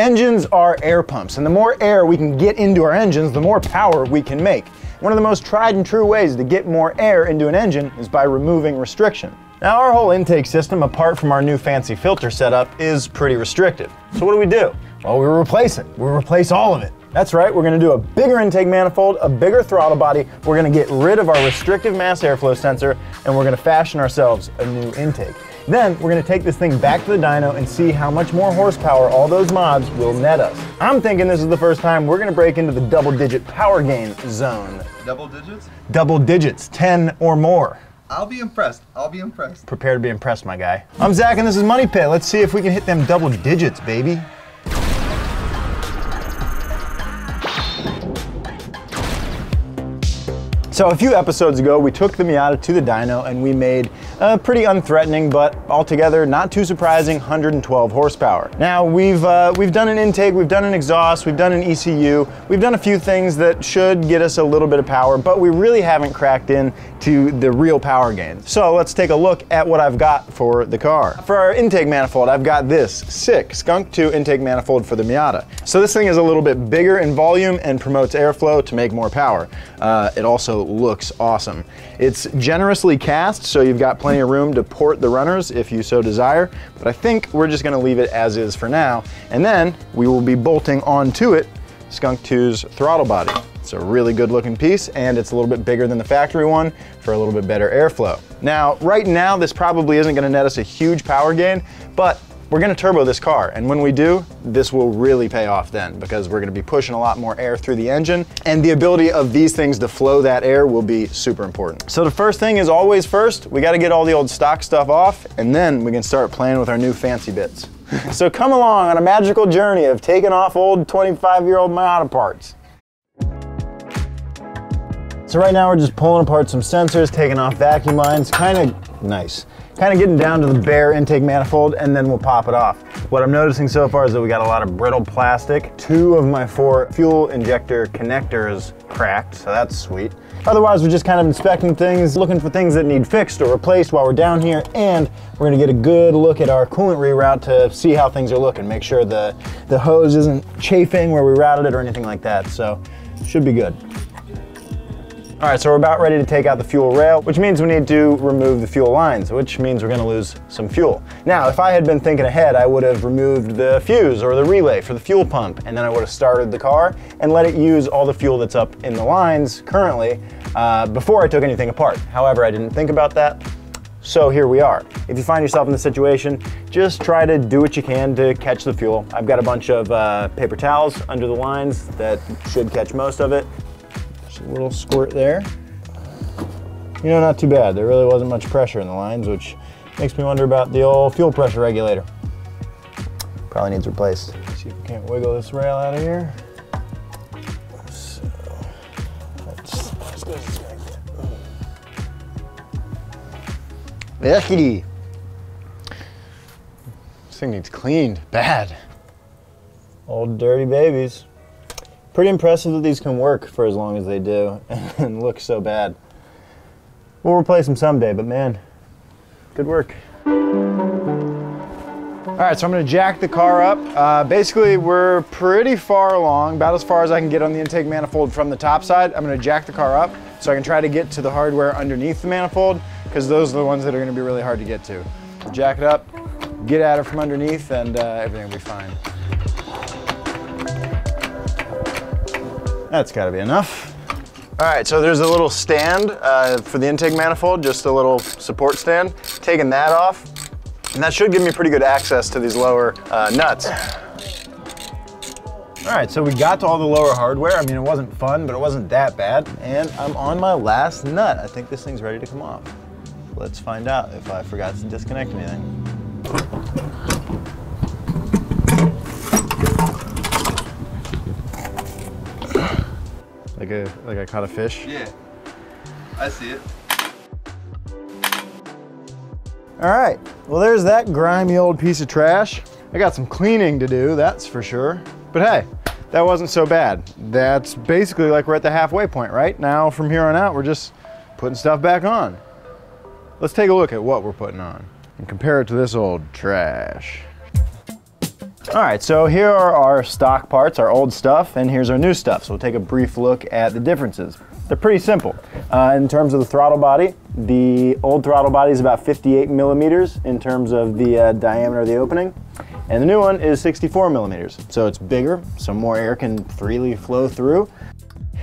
Engines are air pumps, and the more air we can get into our engines, the more power we can make. One of the most tried and true ways to get more air into an engine is by removing restriction. Now our whole intake system, apart from our new fancy filter setup, is pretty restrictive. So what do we do? Well, we replace it. We replace all of it. That's right, we're gonna do a bigger intake manifold, a bigger throttle body, we're gonna get rid of our restrictive mass airflow sensor, and we're gonna fashion ourselves a new intake. Then we're gonna take this thing back to the dyno and see how much more horsepower all those mods will net us. I'm thinking this is the first time we're gonna break into the double digit power gain zone. Double digits? Double digits, 10 or more. I'll be impressed. I'll be impressed. Prepare to be impressed, my guy. I'm Zach and this is Money Pit. Let's see if we can hit them double digits, baby. So a few episodes ago, we took the Miata to the dyno and we made a pretty unthreatening, but altogether not too surprising 112 horsepower. Now we've, uh, we've done an intake, we've done an exhaust, we've done an ECU, we've done a few things that should get us a little bit of power, but we really haven't cracked in to the real power gain. So let's take a look at what I've got for the car. For our intake manifold, I've got this sick Skunk 2 intake manifold for the Miata. So this thing is a little bit bigger in volume and promotes airflow to make more power. Uh, it also looks awesome. It's generously cast, so you've got plenty of room to port the runners if you so desire, but I think we're just gonna leave it as is for now, and then we will be bolting onto it Skunk 2's throttle body. It's a really good looking piece and it's a little bit bigger than the factory one for a little bit better airflow. Now, right now, this probably isn't gonna net us a huge power gain, but we're gonna turbo this car, and when we do, this will really pay off then because we're gonna be pushing a lot more air through the engine, and the ability of these things to flow that air will be super important. So the first thing is always first, we gotta get all the old stock stuff off, and then we can start playing with our new fancy bits. so come along on a magical journey of taking off old 25-year-old Miata parts. So right now we're just pulling apart some sensors, taking off vacuum lines, kind of nice kind of getting down to the bare intake manifold and then we'll pop it off. What I'm noticing so far is that we got a lot of brittle plastic. Two of my four fuel injector connectors cracked, so that's sweet. Otherwise, we're just kind of inspecting things, looking for things that need fixed or replaced while we're down here, and we're gonna get a good look at our coolant reroute to see how things are looking, make sure the, the hose isn't chafing where we routed it or anything like that, so should be good. All right, so we're about ready to take out the fuel rail, which means we need to remove the fuel lines, which means we're gonna lose some fuel. Now, if I had been thinking ahead, I would have removed the fuse or the relay for the fuel pump, and then I would have started the car and let it use all the fuel that's up in the lines currently uh, before I took anything apart. However, I didn't think about that, so here we are. If you find yourself in this situation, just try to do what you can to catch the fuel. I've got a bunch of uh, paper towels under the lines that should catch most of it a little squirt there. You know, not too bad. There really wasn't much pressure in the lines, which makes me wonder about the old fuel pressure regulator. Probably needs replaced. See if we can't wiggle this rail out of here. So, that's as good as it's gonna get. Yucky. This thing needs cleaned, bad. Old dirty babies. Pretty impressive that these can work for as long as they do and look so bad. We'll replace them someday, but man, good work. All right, so I'm gonna jack the car up. Uh, basically, we're pretty far along, about as far as I can get on the intake manifold from the top side. I'm gonna jack the car up so I can try to get to the hardware underneath the manifold because those are the ones that are gonna be really hard to get to. Jack it up, get at it from underneath, and uh, everything will be fine. That's gotta be enough. All right, so there's a little stand uh, for the intake manifold, just a little support stand. Taking that off, and that should give me pretty good access to these lower uh, nuts. All right, so we got to all the lower hardware. I mean, it wasn't fun, but it wasn't that bad. And I'm on my last nut. I think this thing's ready to come off. Let's find out if I forgot to disconnect anything. Like a like I caught a fish. Yeah, I see it. All right, well there's that grimy old piece of trash. I got some cleaning to do, that's for sure. But hey, that wasn't so bad. That's basically like we're at the halfway point, right? Now from here on out, we're just putting stuff back on. Let's take a look at what we're putting on and compare it to this old trash. All right, so here are our stock parts, our old stuff, and here's our new stuff. So we'll take a brief look at the differences. They're pretty simple. Uh, in terms of the throttle body, the old throttle body is about 58 millimeters in terms of the uh, diameter of the opening, and the new one is 64 millimeters. So it's bigger, so more air can freely flow through.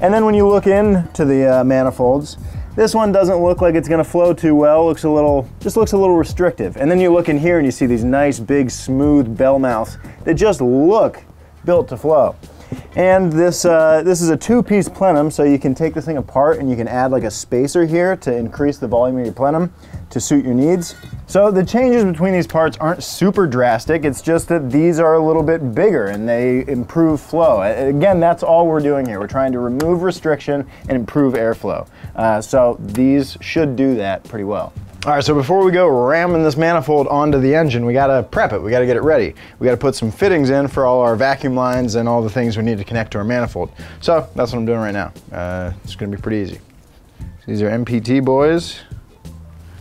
And then when you look into the uh, manifolds, this one doesn't look like it's gonna flow too well. Looks a little, just looks a little restrictive. And then you look in here and you see these nice, big, smooth bell mouths that just look built to flow. And this, uh, this is a two-piece plenum, so you can take this thing apart and you can add like a spacer here to increase the volume of your plenum to suit your needs. So the changes between these parts aren't super drastic, it's just that these are a little bit bigger and they improve flow. Again, that's all we're doing here. We're trying to remove restriction and improve airflow. Uh, so these should do that pretty well. All right, so before we go ramming this manifold onto the engine, we gotta prep it, we gotta get it ready. We gotta put some fittings in for all our vacuum lines and all the things we need to connect to our manifold. So that's what I'm doing right now. Uh, it's gonna be pretty easy. These are MPT boys.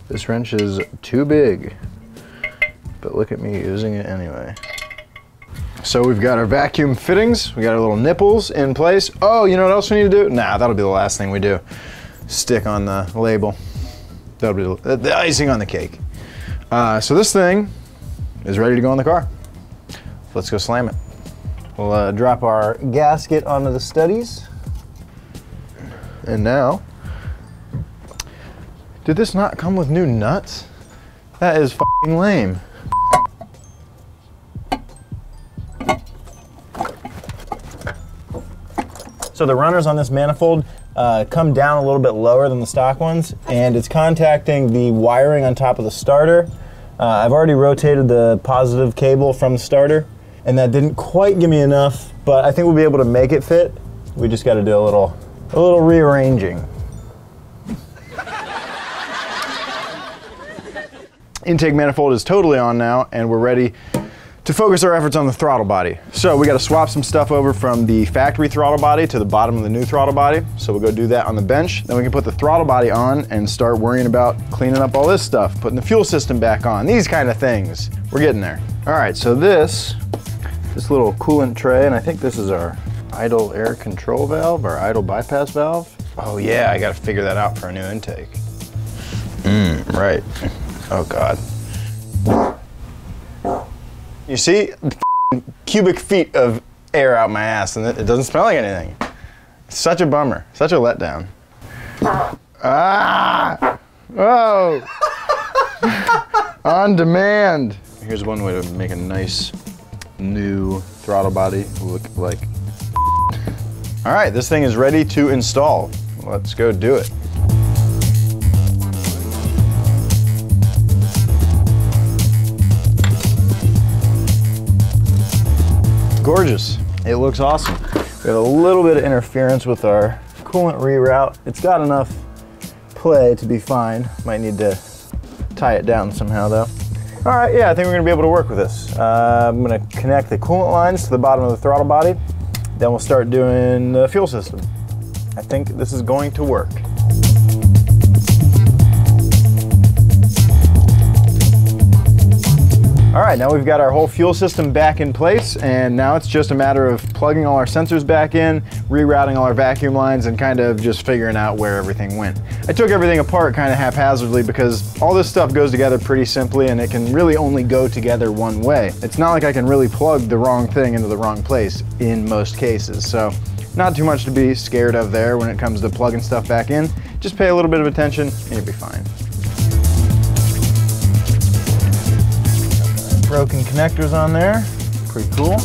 This wrench is too big, but look at me using it anyway. So we've got our vacuum fittings, we got our little nipples in place. Oh, you know what else we need to do? Nah, that'll be the last thing we do. Stick on the label. That'll be the icing on the cake. Uh, so this thing is ready to go in the car. Let's go slam it. We'll uh, drop our gasket onto the studies. And now, did this not come with new nuts? That is fucking lame. So the runners on this manifold uh, come down a little bit lower than the stock ones, and it's contacting the wiring on top of the starter. Uh, I've already rotated the positive cable from the starter, and that didn't quite give me enough, but I think we'll be able to make it fit. We just got to do a little, a little rearranging. Intake manifold is totally on now, and we're ready to focus our efforts on the throttle body. So we got to swap some stuff over from the factory throttle body to the bottom of the new throttle body. So we'll go do that on the bench. Then we can put the throttle body on and start worrying about cleaning up all this stuff, putting the fuel system back on, these kind of things. We're getting there. All right, so this, this little coolant tray, and I think this is our idle air control valve, our idle bypass valve. Oh yeah, I got to figure that out for a new intake. Mmm, right. Oh God. You see cubic feet of air out my ass and it doesn't smell like anything. Such a bummer, such a letdown. Ah! Oh! On demand. Here's one way to make a nice new throttle body look like. All right, this thing is ready to install. Let's go do it. Gorgeous. It looks awesome. We have a little bit of interference with our coolant reroute. It's got enough play to be fine. Might need to tie it down somehow though. All right, yeah, I think we're gonna be able to work with this. Uh, I'm gonna connect the coolant lines to the bottom of the throttle body. Then we'll start doing the fuel system. I think this is going to work. All right, now we've got our whole fuel system back in place and now it's just a matter of plugging all our sensors back in, rerouting all our vacuum lines and kind of just figuring out where everything went. I took everything apart kind of haphazardly because all this stuff goes together pretty simply and it can really only go together one way. It's not like I can really plug the wrong thing into the wrong place in most cases. So not too much to be scared of there when it comes to plugging stuff back in. Just pay a little bit of attention and you'll be fine. Broken connectors on there. Pretty cool.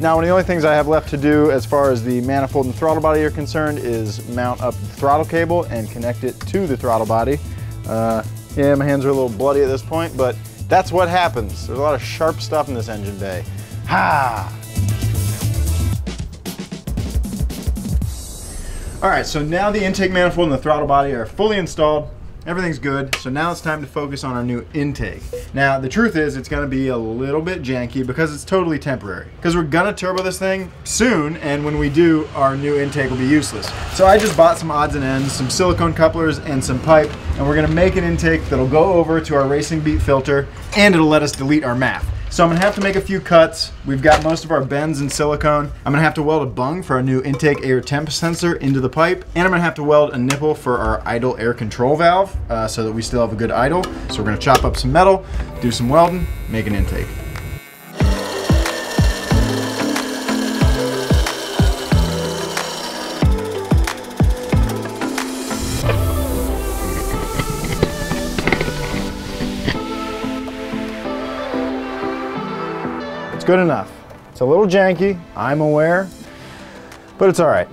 Now, one of the only things I have left to do as far as the manifold and throttle body are concerned is mount up the throttle cable and connect it to the throttle body. Uh, yeah, my hands are a little bloody at this point, but that's what happens. There's a lot of sharp stuff in this engine bay. Ha! All right, so now the intake manifold and the throttle body are fully installed Everything's good. So now it's time to focus on our new intake. Now, the truth is it's gonna be a little bit janky because it's totally temporary. Because we're gonna turbo this thing soon, and when we do, our new intake will be useless. So I just bought some odds and ends, some silicone couplers, and some pipe, and we're gonna make an intake that'll go over to our Racing Beat filter, and it'll let us delete our MAF. So I'm gonna have to make a few cuts. We've got most of our bends in silicone. I'm gonna have to weld a bung for our new intake air temp sensor into the pipe. And I'm gonna have to weld a nipple for our idle air control valve uh, so that we still have a good idle. So we're gonna chop up some metal, do some welding, make an intake. Good enough. It's a little janky, I'm aware, but it's all right.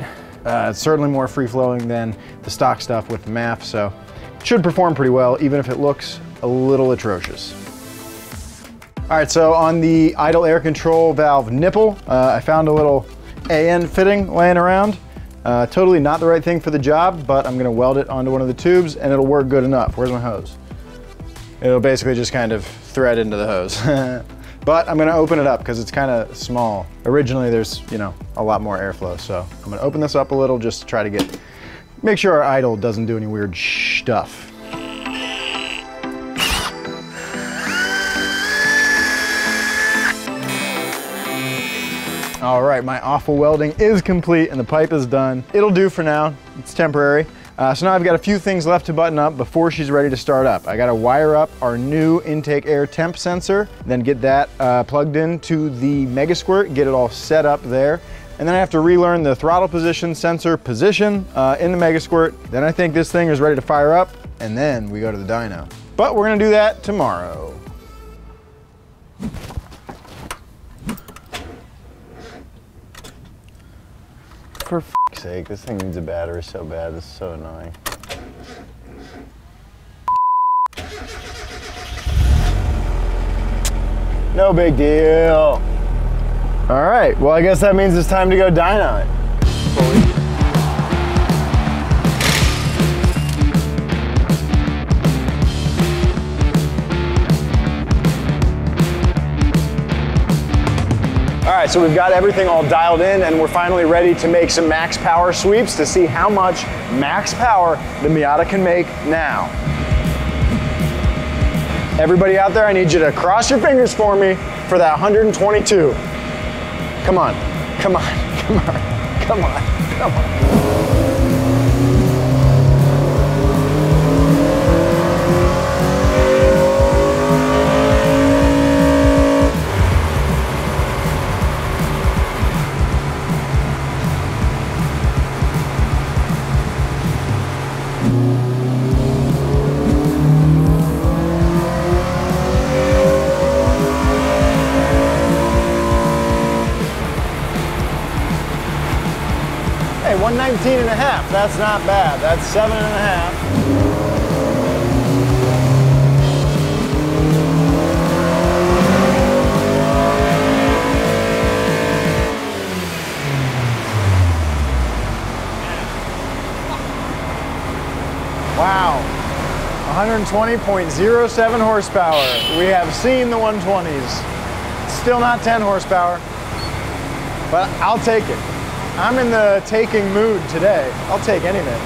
Uh, it's certainly more free-flowing than the stock stuff with the MAF, so it should perform pretty well, even if it looks a little atrocious. All right, so on the idle air control valve nipple, uh, I found a little AN fitting laying around. Uh, totally not the right thing for the job, but I'm gonna weld it onto one of the tubes and it'll work good enough. Where's my hose? It'll basically just kind of thread into the hose. but I'm gonna open it up because it's kind of small. Originally there's, you know, a lot more airflow. So I'm gonna open this up a little just to try to get, make sure our idle doesn't do any weird stuff. All right, my awful welding is complete and the pipe is done. It'll do for now, it's temporary. Uh, so now I've got a few things left to button up before she's ready to start up. I gotta wire up our new intake air temp sensor, then get that uh, plugged into the Megasquirt, get it all set up there. And then I have to relearn the throttle position sensor position uh, in the Megasquirt. Then I think this thing is ready to fire up and then we go to the dyno. But we're gonna do that tomorrow. For sake, this thing needs a battery so bad. Is so annoying. No big deal. All right, well, I guess that means it's time to go dyno it. Right, so we've got everything all dialed in and we're finally ready to make some max power sweeps to see how much max power the Miata can make now. Everybody out there, I need you to cross your fingers for me for that 122. Come on, come on, come on, come on, come on. Hey, 119 and a half, that's not bad. That's seven and a half. Wow. 120.07 horsepower. We have seen the 120s. Still not 10 horsepower, but I'll take it. I'm in the taking mood today. I'll take anything.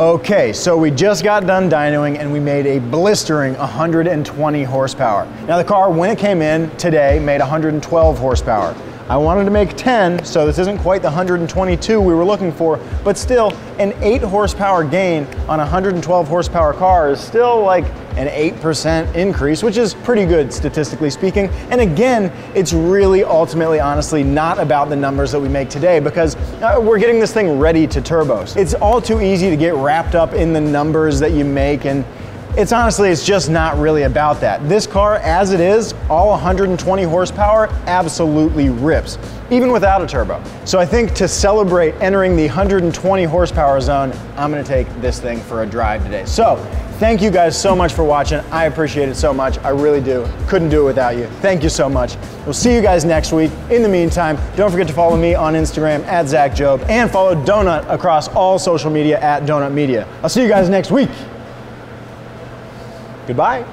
Okay, so we just got done dynoing and we made a blistering 120 horsepower. Now the car, when it came in today, made 112 horsepower. I wanted to make 10, so this isn't quite the 122 we were looking for, but still an 8 horsepower gain on a 112 horsepower car is still like an 8% increase, which is pretty good statistically speaking. And again, it's really ultimately, honestly, not about the numbers that we make today because uh, we're getting this thing ready to turbos. It's all too easy to get wrapped up in the numbers that you make and it's honestly, it's just not really about that. This car, as it is, all 120 horsepower, absolutely rips, even without a turbo. So I think to celebrate entering the 120 horsepower zone, I'm gonna take this thing for a drive today. So Thank you guys so much for watching. I appreciate it so much. I really do. Couldn't do it without you. Thank you so much. We'll see you guys next week. In the meantime, don't forget to follow me on Instagram at Zach Jobe and follow Donut across all social media at Donut Media. I'll see you guys next week. Goodbye.